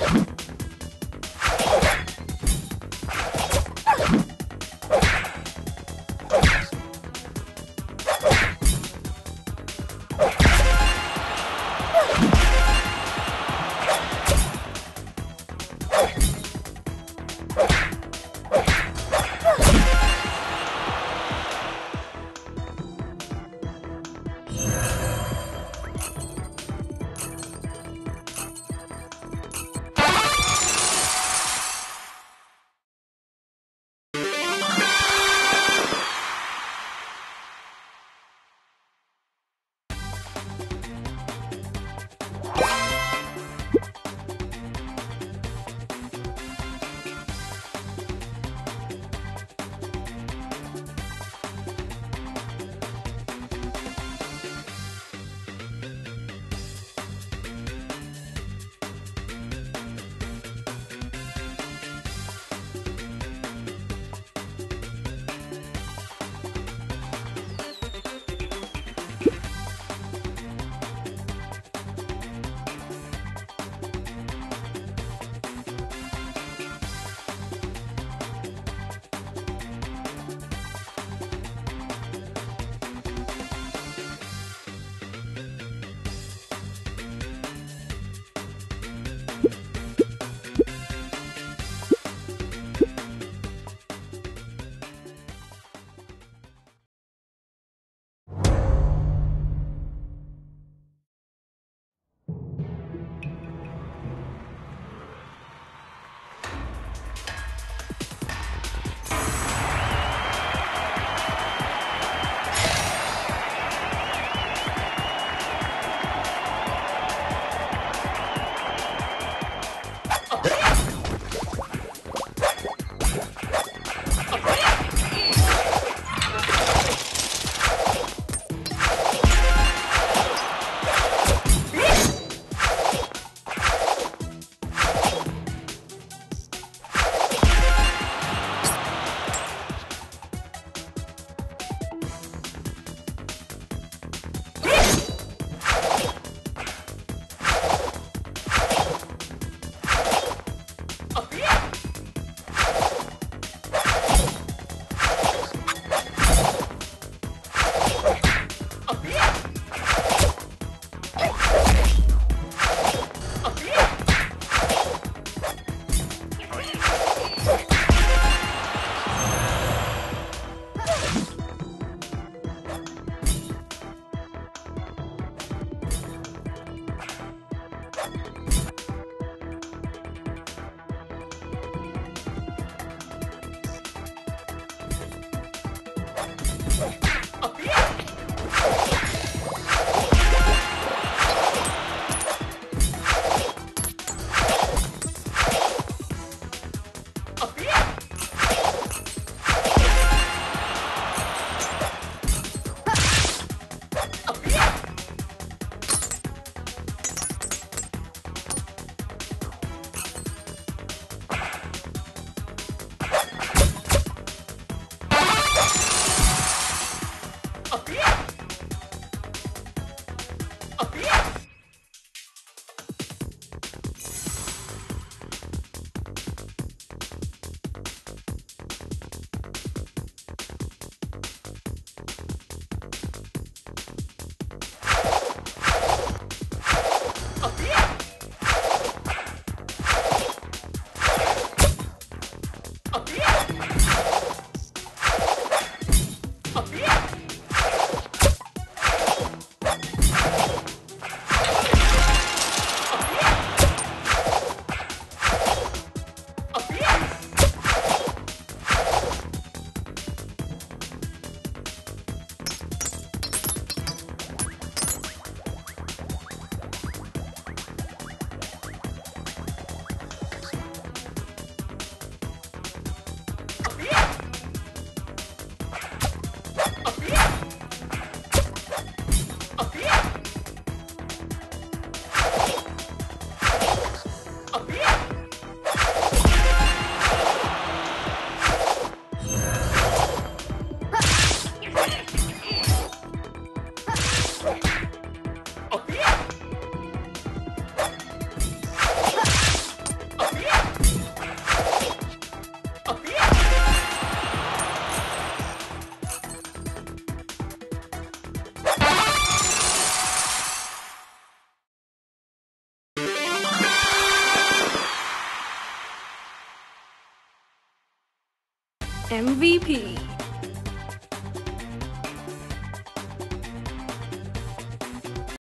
Yeah. MVP.